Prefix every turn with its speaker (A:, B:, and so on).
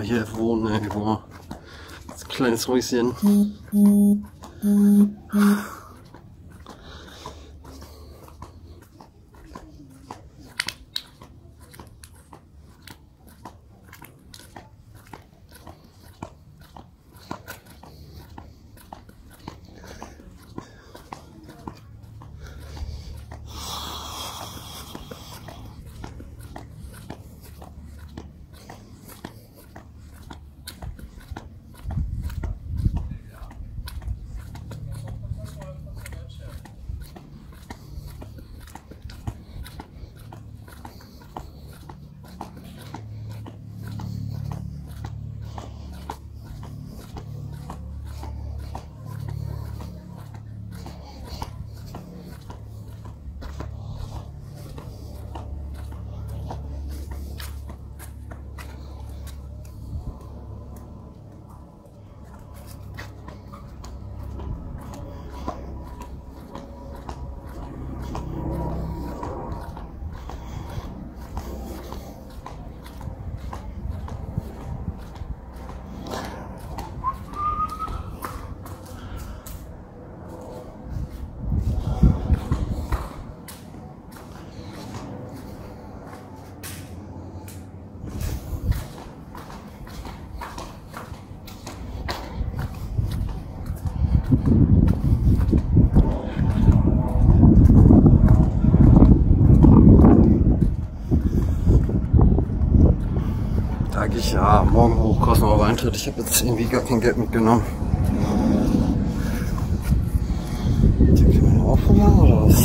A: Oh, hier wohnen irgendwo. Das kleines Häuschen. Da gehe ich ja morgen hoch, kostet noch Eintritt. Ich habe jetzt irgendwie gar kein Geld mitgenommen. Die können wir auch oder was?